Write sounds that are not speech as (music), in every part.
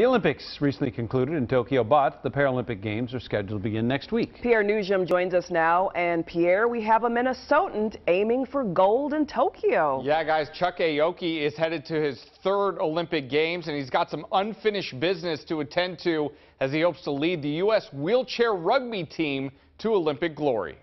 The Olympics recently concluded in Tokyo, but the Paralympic Games are scheduled to begin next week. Pierre Nugent joins us now. And Pierre, we have a Minnesotan aiming for gold in Tokyo. Yeah, guys, Chuck Aoki is headed to his third Olympic Games, and he's got some unfinished business to attend to as he hopes to lead the U.S. wheelchair rugby team to Olympic glory.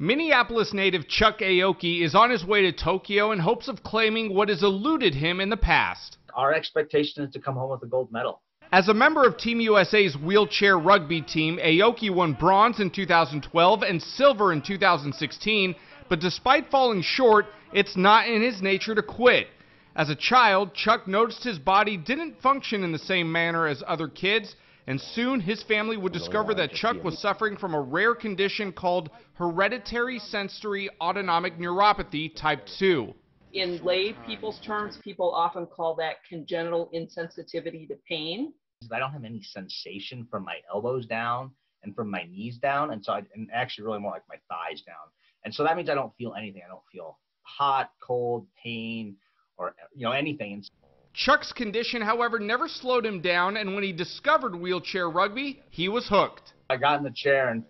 Minneapolis native Chuck Aoki is on his way to Tokyo in hopes of claiming what has eluded him in the past our expectation is to come home with a gold medal. As a member of Team USA's wheelchair rugby team, Aoki won bronze in 2012 and silver in 2016, but despite falling short, it's not in his nature to quit. As a child, Chuck noticed his body didn't function in the same manner as other kids, and soon his family would discover that Chuck was suffering from a rare condition called hereditary sensory autonomic neuropathy type 2 in lay people's terms, people often call that congenital insensitivity to pain. I don't have any sensation from my elbows down and from my knees down, and so I, and actually really more like my thighs down. And so that means I don't feel anything. I don't feel hot, cold, pain, or you know anything. Chuck's condition, however, never slowed him down, and when he discovered wheelchair rugby, he was hooked. I got in the chair and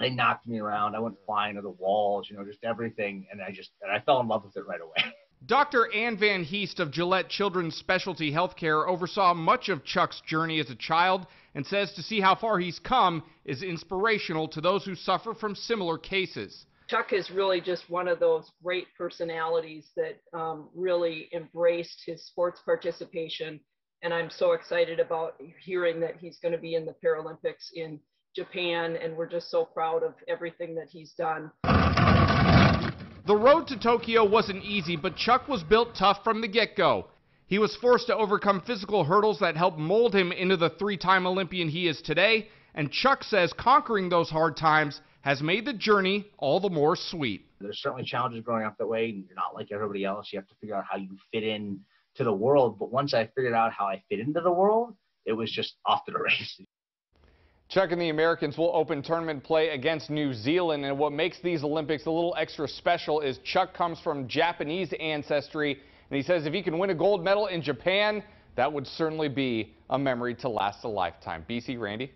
they knocked me around. I went flying to the walls, you know, just everything, and I just and I fell in love with it right away. (laughs) Dr. Ann Van Heest of Gillette Children's Specialty Healthcare oversaw much of Chuck's journey as a child and says to see how far he's come is inspirational to those who suffer from similar cases. Chuck is really just one of those great personalities that um, really embraced his sports participation. And I'm so excited about hearing that he's going to be in the Paralympics in Japan. And we're just so proud of everything that he's done. The road to Tokyo wasn't easy, but Chuck was built tough from the get go. He was forced to overcome physical hurdles that helped mold him into the three time Olympian he is today, and Chuck says conquering those hard times has made the journey all the more sweet. There's certainly challenges growing up that way, and you're not like everybody else. You have to figure out how you fit in to the world. But once I figured out how I fit into the world, it was just off to the races. Chuck and the Americans will open tournament play against New Zealand, and what makes these Olympics a little extra special is Chuck comes from Japanese ancestry, and he says if he can win a gold medal in Japan, that would certainly be a memory to last a lifetime. BC, Randy?